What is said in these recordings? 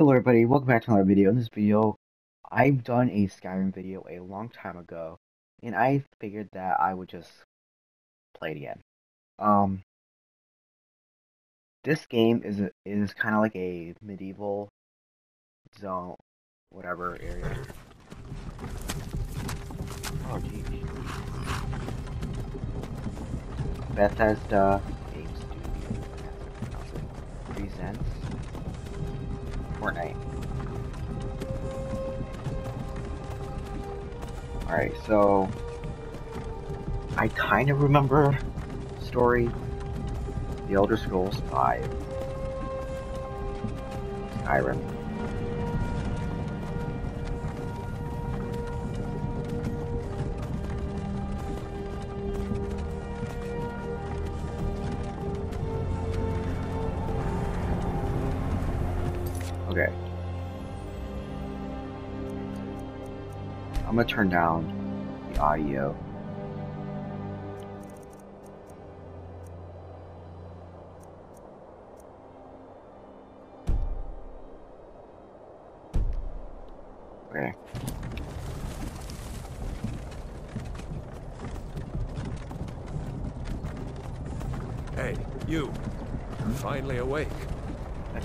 Hello everybody, welcome back to another video. In this video, I've done a Skyrim video a long time ago, and I figured that I would just play it again. Um, this game is is kind of like a medieval zone, whatever area. Oh geez. Bethesda Game Studio presents Fortnite. Alright, so I kind of remember story The Elder Scrolls V Skyrim. Okay. I'm gonna turn down the audio. Okay. Hey, you. Finally awake.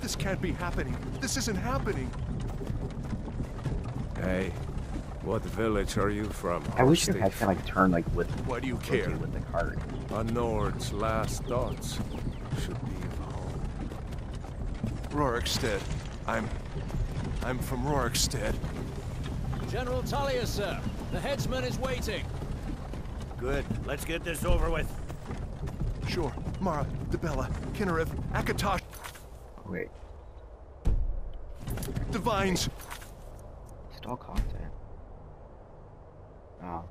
this can't be happening. This isn't happening. Hey, what village are you from? I wish horse you had thief? to like turn like with Why do you care? with the cart. A Nord's last thoughts should be of home. Rorikstead. I'm... I'm from Rorikstead. General Tullius, sir. The headsman is waiting. Good. Let's get this over with. Sure. Mara, Dibella, Kynareth, Akatosh, Wait, The Divines. still content. Oh.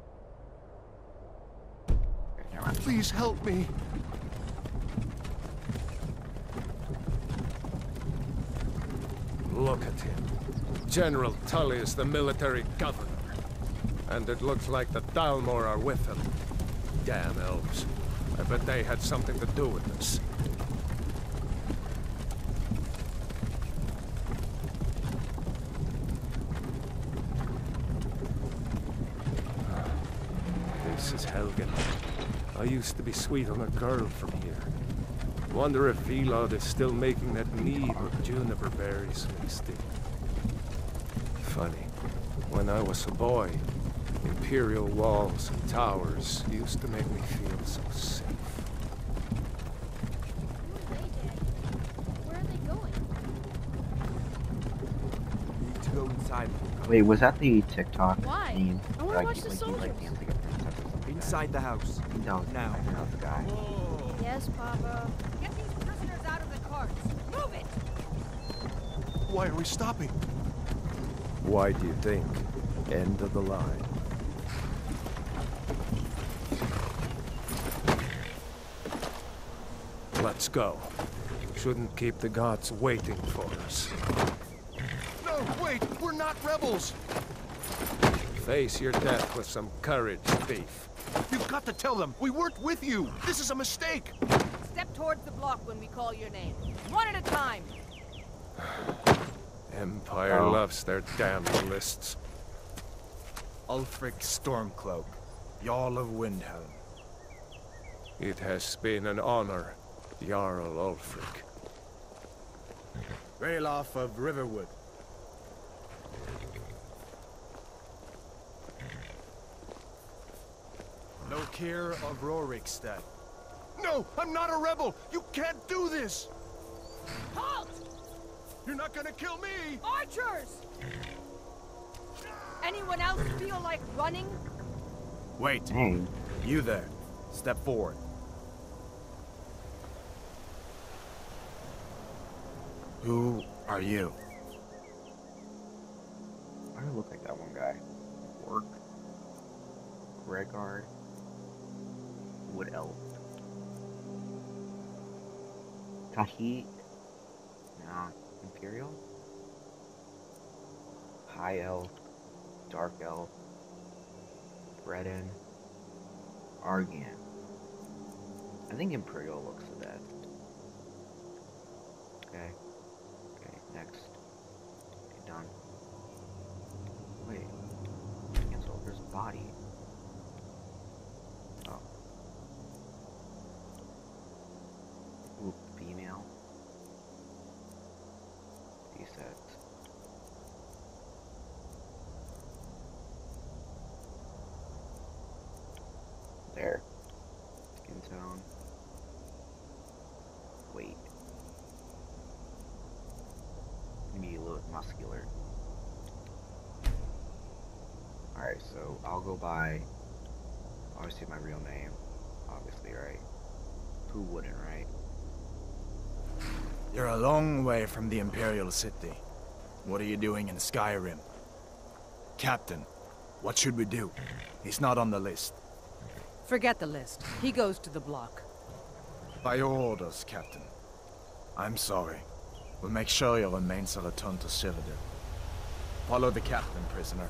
Okay. Please help me. Look at him. General Tullius the military governor. And it looks like the Thalmor are with him. Damn elves. I bet they had something to do with this. This is Helgen. I used to be sweet on a girl from here. Wonder if Vilod is still making that mead with juniper berries mixed in. Funny, when I was a boy, imperial walls and towers used to make me feel so safe. Who are they, Dad? Where are they going? Need to go inside. Wait, was that the TikTok Why? theme? I wanna watch the like, soldiers. like Inside the house. that. No, Now. I know the guy. Yes, Papa. Get these prisoners out of the carts. Move it! Why are we stopping? Why do you think? End of the line. Let's go. Shouldn't keep the gods waiting for us. No, wait, we're not rebels. Face your death with some courage, thief. You've got to tell them we weren't with you. This is a mistake. Step towards the block when we call your name. One at a time. Empire Oh. loves their damn lists. Ulfric Stormcloak, Jarl of Windhelm. It has been an honor, Jarl Ulfric. Ralof of Riverwood. Lokir of Rorikstead. No, I'm not a rebel! You can't do this! Halt! You're not gonna kill me! Archers! Anyone else feel like running? Wait, Hey, you there. Step forward. Who are you? why do I look like that one guy? Work. Redguard. Wood Elf. Khajiit. Nah. Imperial? High Elf. Dark Elf. Breton. Argonian. I think Imperial looks the best. Okay. Okay, next. Okay, done. Wait. Cancel. There's a body. Alright, so I'll go by obviously my real name. Obviously, right? Who wouldn't, right? You're a long way from the Imperial City. What are you doing in Skyrim? Captain, what should we do? He's not on the list. Forget the list. He goes to the block. By your orders, Captain. I'm sorry. We'll make sure your remains are returned to Cyrodiil. Follow the captain, prisoner.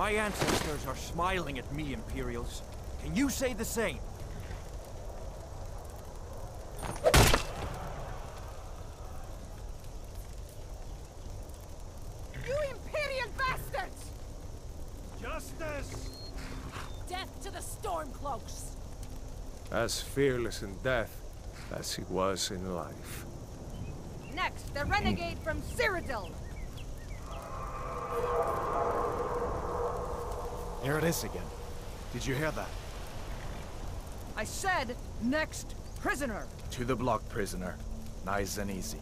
My ancestors are smiling at me, Imperials. Can you say the same? You Imperial bastards! Justice! Death to the Stormcloaks! As fearless in death as he was in life. Next, the renegade from Cyrodiil! There it is again. Did you hear that? I said, next prisoner! To the block, prisoner. Nice and easy.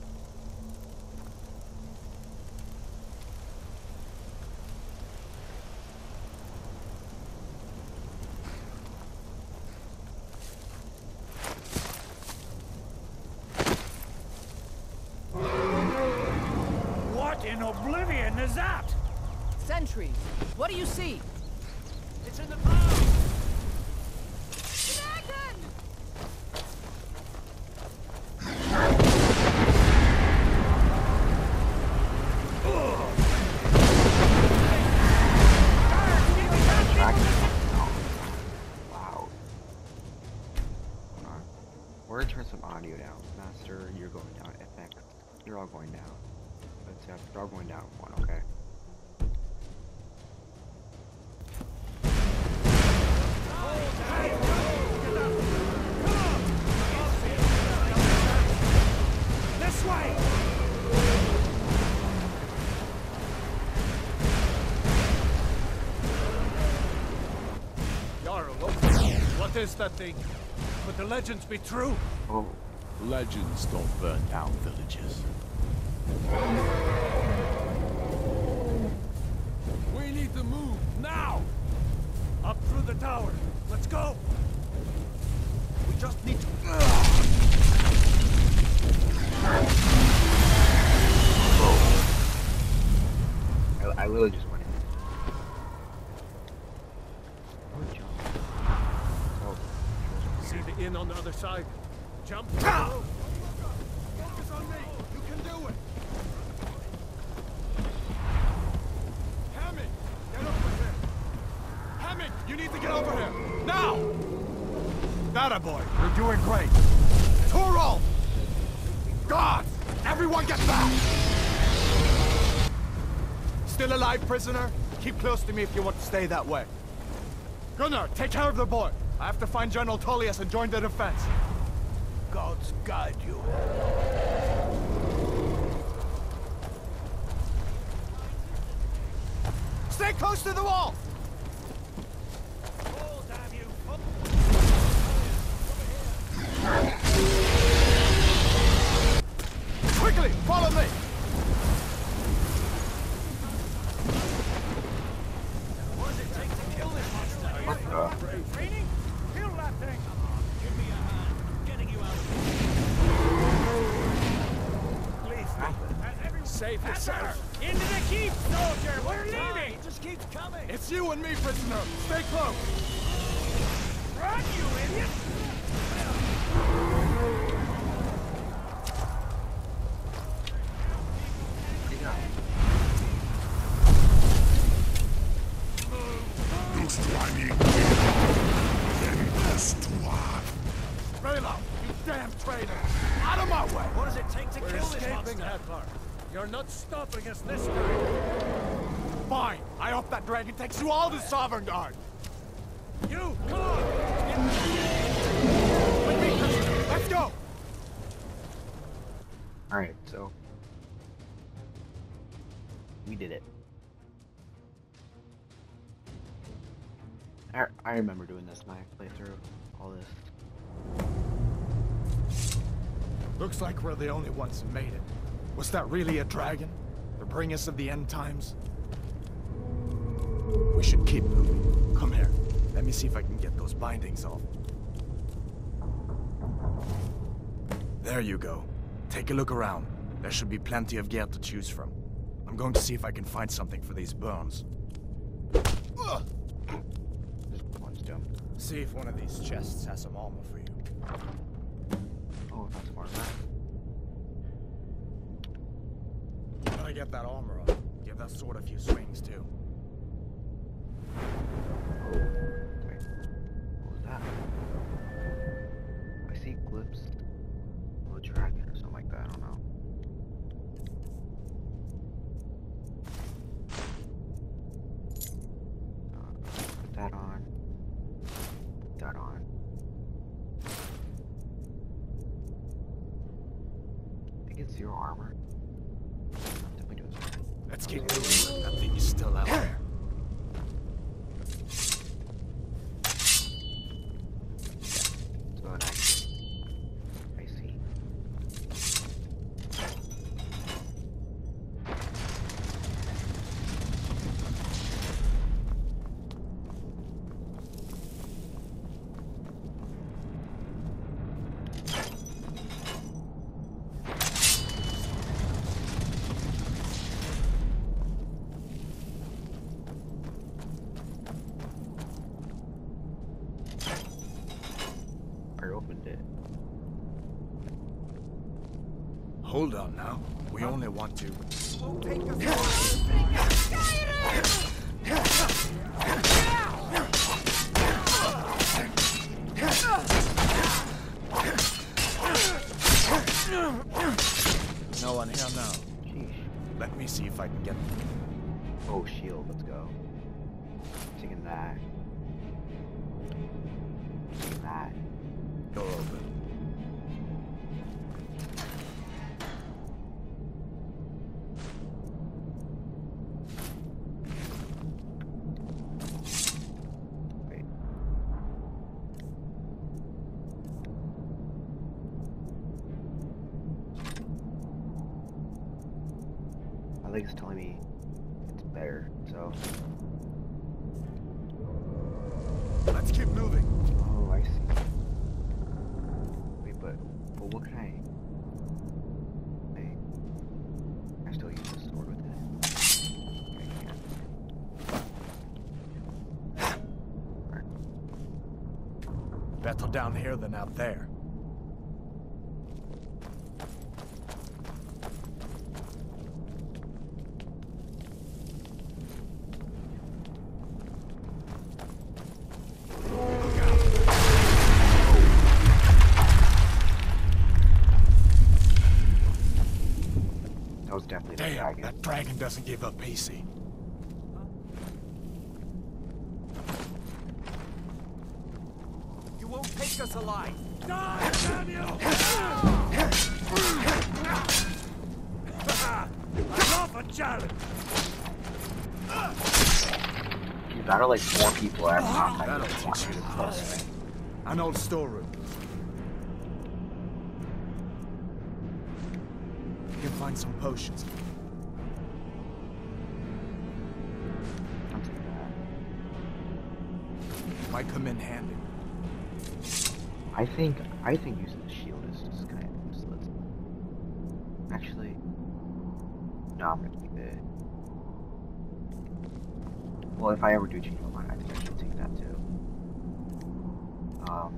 Is that thing? Could the legends be true? Oh, Legends don't burn down villages. We need to move, now! Up through the tower. Let's go! We just need to... Oh. I, I literally just went in. Oh, jump. Oh, See the inn on the other side. Jump. Focus on me! You can do it! Haming! Get over here! Haming, you need to get over here! Now! That boy, you're doing great! Turo! Guards! Everyone get back! Still alive, prisoner? Keep close to me if you want to stay that way. Gunnar, take care of the boy. I have to find General Tullius and join the defense. Gods guide you. Stay close to the wall! Sound. Into the keep, soldier! We're leaving! It just keeps coming! It's you and me, prisoner. Stay close. Dragon takes you all to Sovngarde. You, come on! With me, prisoner. Let's go. Alright, so. We did it. I, I remember doing this my playthrough. All this. Looks like we're the only ones who made it. Was that really a dragon? The bringers of the end times? We should keep moving. Come here. Let me see if I can get those bindings off. There you go. Take a look around. There should be plenty of gear to choose from. I'm going to see if I can find something for these burns. One's. See if one of these chests has some armor for you. Oh, that's more of Gotta get that armor on. Give that sword a few swings, too. Let's keep moving. That thing is still out there. So an action. I see. I opened it. Hold on now. We only want to. No one here now. Sheesh. Let me see if I can get. Oh, shield, let's go. Taking that. Taking that. Leg's telling me it's better, so. Let's keep moving. Oh, I see. Wait, but, but what can I? Hey, I still use the sword with it. I Better down here than out there. That doesn't give up easy. You won't take us alive. Die, Daniel! I love a challenge! You gotta like four people every time. That'll teach you to trust me. An old storeroom. You can find some potions. Might come in handy. I think I think using the shield is just kind of useless. Actually, no, I'm gonna keep it. Well, if I ever do change my mind, I think I should take that too. Um.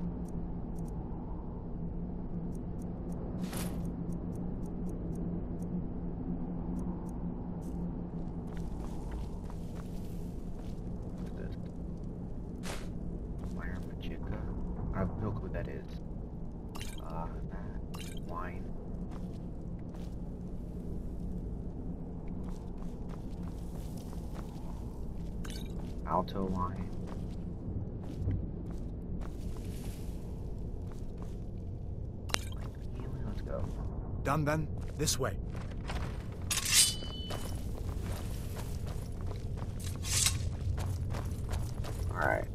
What's this? Fire Magica? I have no clue what that is. Uh, that, wine. Alto wine. Let's go. Done then? This way. Alright.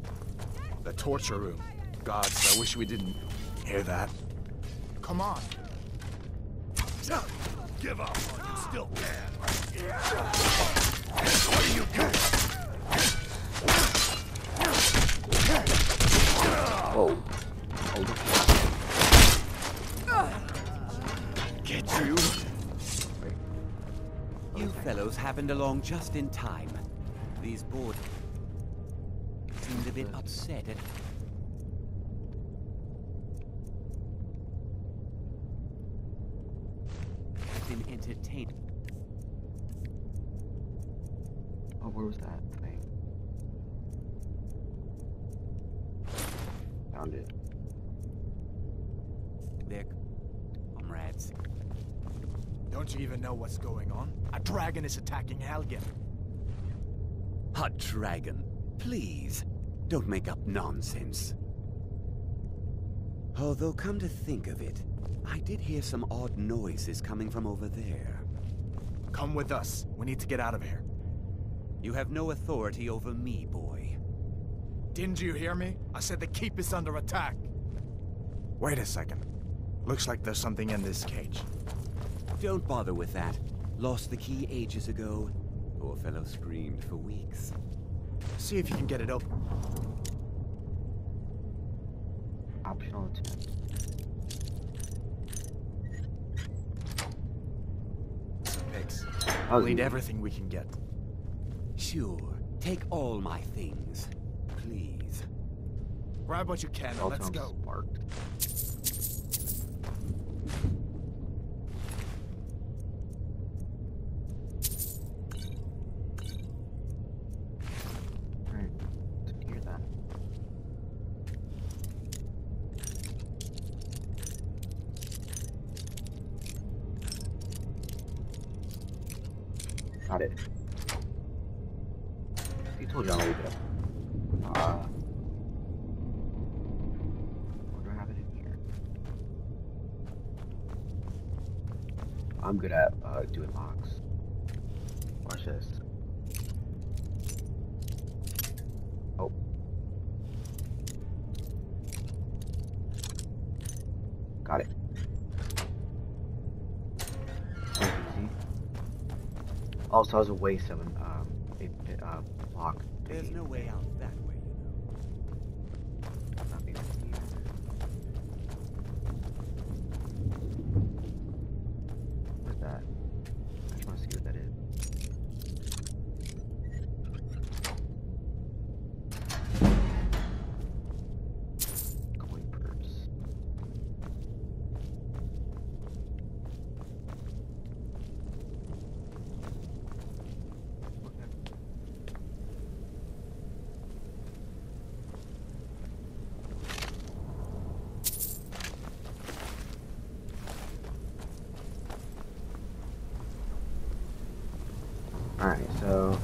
The torture room. Gods, I wish we didn't hear that. Come on. Give up while you still can. What are you doing? Whoa. Happened along just in time. These board seemed a bit upset at been entertained. Oh, where was that thing? Found it. Their comrades. Don't you even know what's going on? A dragon is attacking Helgen. A dragon. Please, don't make up nonsense. Although, come to think of it, I did hear some odd noises coming from over there. Come with us. We need to get out of here. You have no authority over me, boy. Didn't you hear me? I said the keep is under attack. Wait a second. Looks like there's something in this cage. Don't bother with that. Lost the key ages ago. Poor fellow screamed for weeks. See if you can get it open. Optional attempt. Some picks. We'll need everything we can get. Sure, take all my things. Please. Grab what you can and let's go. Sparked. Got it. He told you I'll leave it up. Uh, what do I have it in here? I'm good at uh, doing locks. Watch this. Oh. Got it. That was easy. Also, as a waste of an um, a, a, uh, block. There's no way out that way, you know. Nothing to see either. What's that? I just want to see what that is. Coin purse. Okay. Alright, so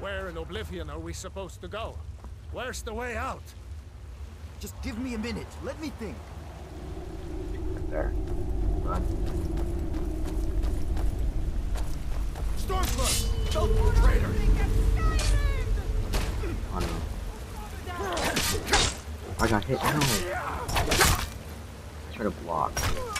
Where in Oblivion are we supposed to go? Where's the way out? Just give me a minute. Let me think. right there. Run. Stormcloak! Don't traitor! Oh no. I got hit. I tried to block.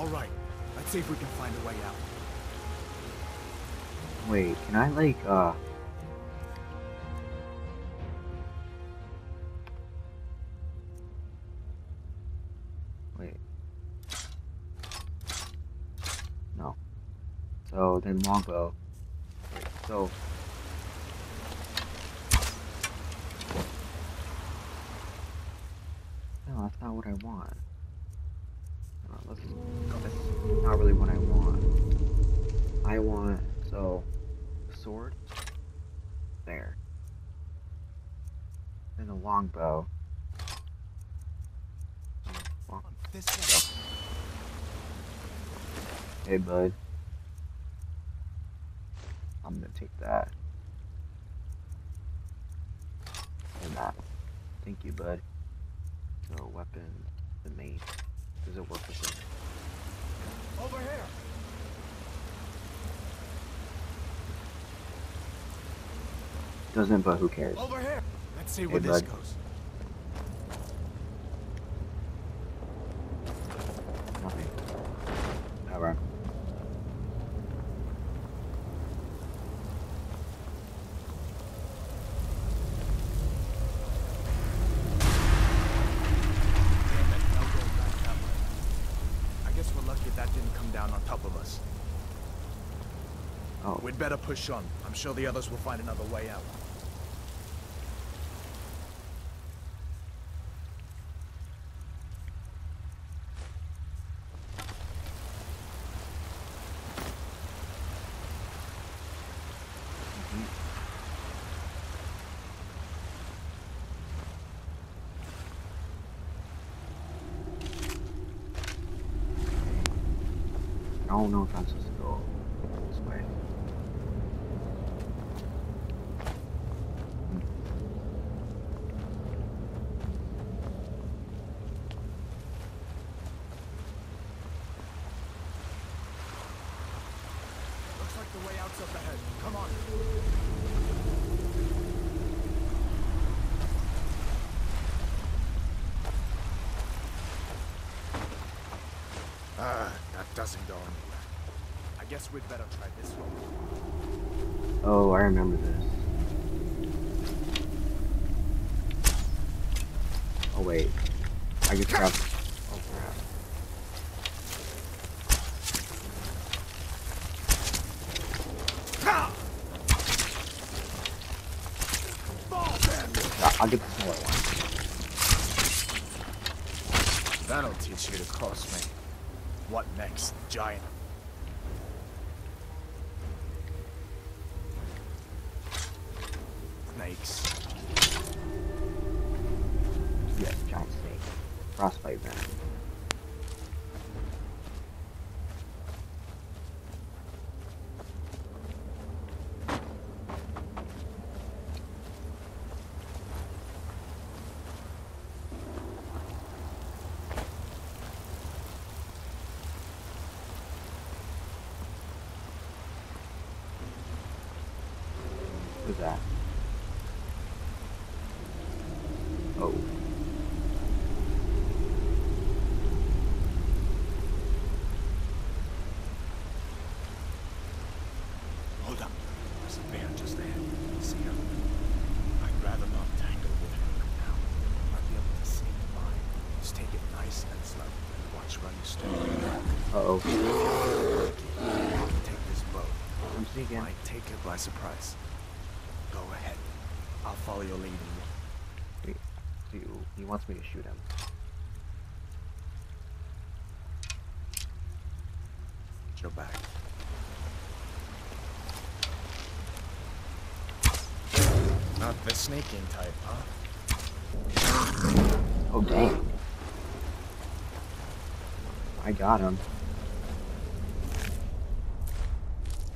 All right, let's see if we can find a way out. Wait, can I, like, uh... Wait. No. So, then longbow. So... No, that's not what I want. That's not really what I want. I want, so, sword, there. And a longbow. Long-. Hey, bud. I'm gonna take that. And that. Thank you, bud. So, weapon, the mace. Does it work with it? Over here! Doesn't, but who cares? Over here! Let's see Hey, where this bud. goes. Nothing. Alright. Damn it, no going back that way. I guess we're lucky that didn't come down on top of us. Oh, We'd better push on. I'm sure the others will find another way out. I don't know if I'm Ah, that doesn't go anywhere. I guess we'd better try this one. Oh, I remember this. Oh wait, I just dropped. Cross me. What next, giant? Snakes. Yes, giant snake. Frostbite venom. Who's that? Oh. Hold up. There's a bear just ahead. See him? I'd rather not tangle with him right now. Might be able to sneak by. Just take it nice and slow. Watch where you step. Uh oh. Take this boat. I'm sneaking. Might take it by surprise. Go ahead. I'll follow your lead. See, he wants me to shoot him. Your back. Not the snaking type, huh? Oh dang. I got him.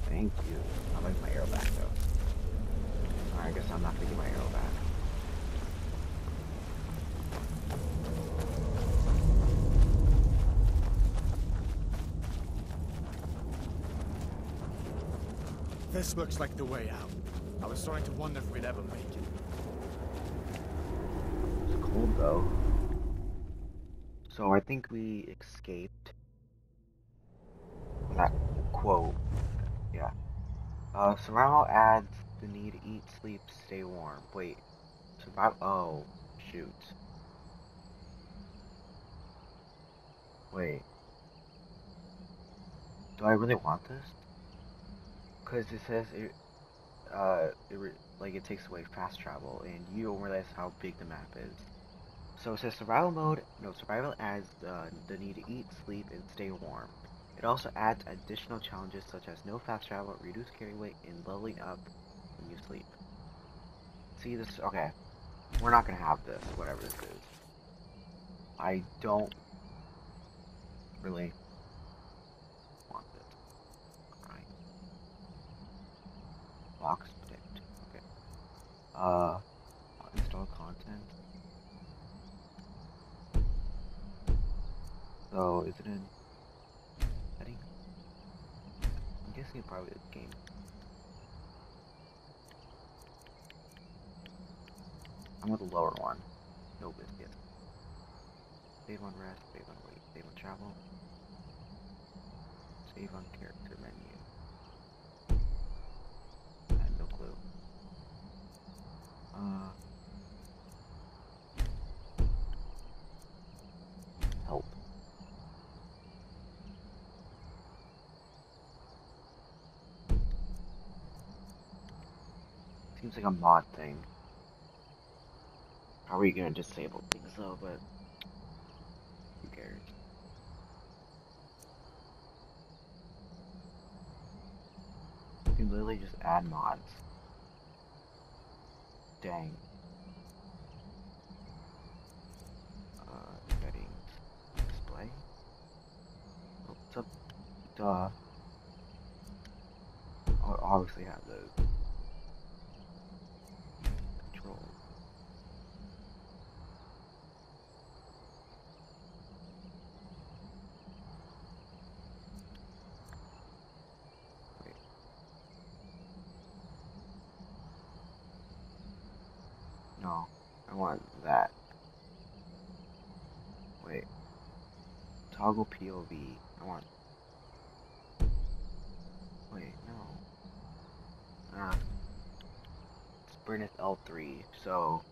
Thank you. I'll make my arrow back though. I guess I'm not gonna get my arrow back. This looks like the way out. I was starting to wonder if we'd ever make it. It's cold though. So I think we escaped. Uh, survival adds the need to eat, sleep, stay warm. Wait. Survival. Oh, shoot. Wait. Do I really want this? Because it says it, uh, it like it takes away fast travel, and you don't realize how big the map is. So it says survival mode. No, survival adds uh, the need to eat, sleep, and stay warm. It also adds additional challenges such as no fast travel, reduced carry weight, and leveling up when you sleep. See this? Okay, we're not gonna have this. Whatever this is. I don't really want this. Right. Box picked. Okay. Uh, install content. So, is it in settings? I'm guessing probably is game. I'm with the lower one. No biscuit. Save on rest, save on wait, save on travel. Save on character menu. I no clue. Uh. Help. Seems like a mod thing. How are you gonna disable things though, but who cares? You can literally just add mods. Dang. Uh, settings. Display? Oh, what's up? Duh. Oh, obviously have those. No, I want that. Wait. Toggle POV. I want... Wait, no. Ah. it's is L3, so...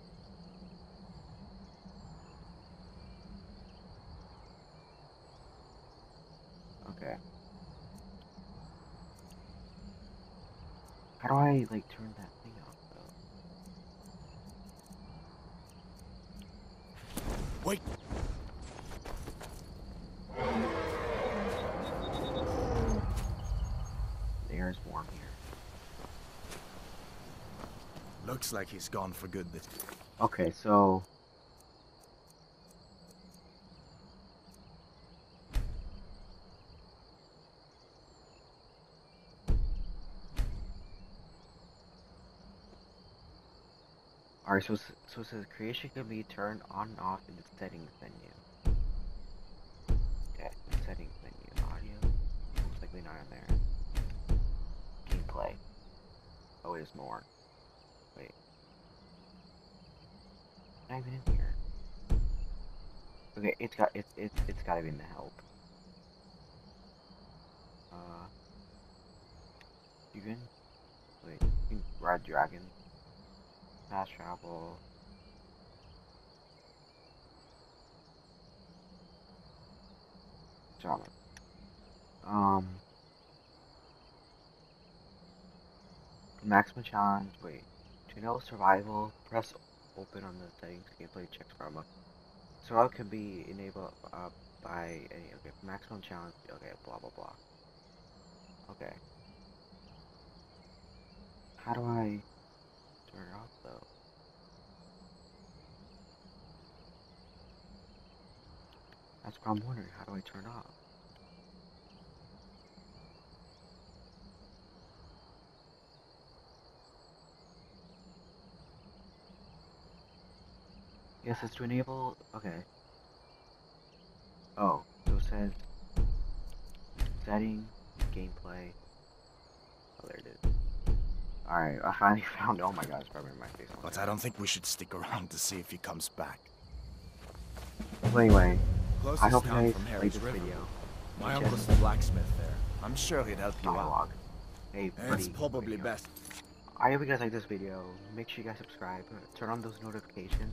Okay. How do I, like, turn that... Looks like he's gone for good this Okay, so Alright, so, so it says creation can be turned on and off in the settings menu. Okay, settings menu, audio, most likely not in there. Gameplay. Oh, there's more. Wait. Not even in here. Okay, it's got it's it's it's gotta be in the help. Uh you can wait, you can ride dragon. Fast travel. Drama. Um maximum challenge, wait. To enable survival, press open on the settings gameplay checks from Survival can be enabled uh, by any okay maximum challenge okay blah blah blah. Okay. How do I turn it off though? That's what I'm wondering, how do I turn off? Yes, it's to enable. Okay. Oh, so it says setting, gameplay. Oh, there it is. Alright, I finally found. Oh my god, it's probably in my face. But I don't think we should stick around to see if he comes back. Well, anyway, I hope you guys from here like this video. My Which uncle's the blacksmith there. I'm sure he'd help you out. Dialogue. Hey, It's probably video. best. I hope you guys like this video. Make sure you guys subscribe, turn on those notifications,